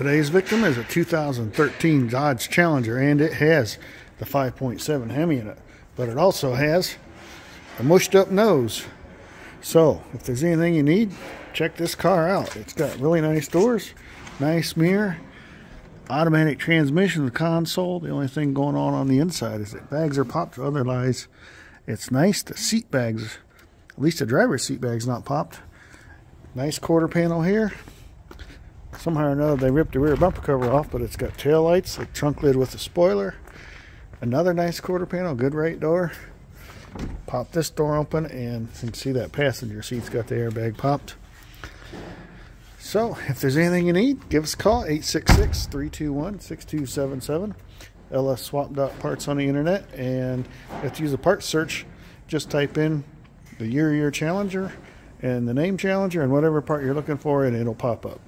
Today's victim is a 2013 Dodge Challenger, and it has the 5.7 Hemi in it, but it also has a mushed up nose. So, if there's anything you need, check this car out. It's got really nice doors, nice mirror, automatic transmission, the console. The only thing going on on the inside is that bags are popped. Otherwise, it's nice. The seat bags, at least the driver's seat bag's not popped. Nice quarter panel here. Somehow or another, they ripped the rear bumper cover off, but it's got tail lights, a trunk lid with a spoiler. Another nice quarter panel, good right door. Pop this door open, and you can see that passenger seat's got the airbag popped. So, if there's anything you need, give us a call 866 321 6277. LS Swap Parts on the internet. And if you use a parts search, just type in the year year Challenger and the name Challenger and whatever part you're looking for, and it'll pop up.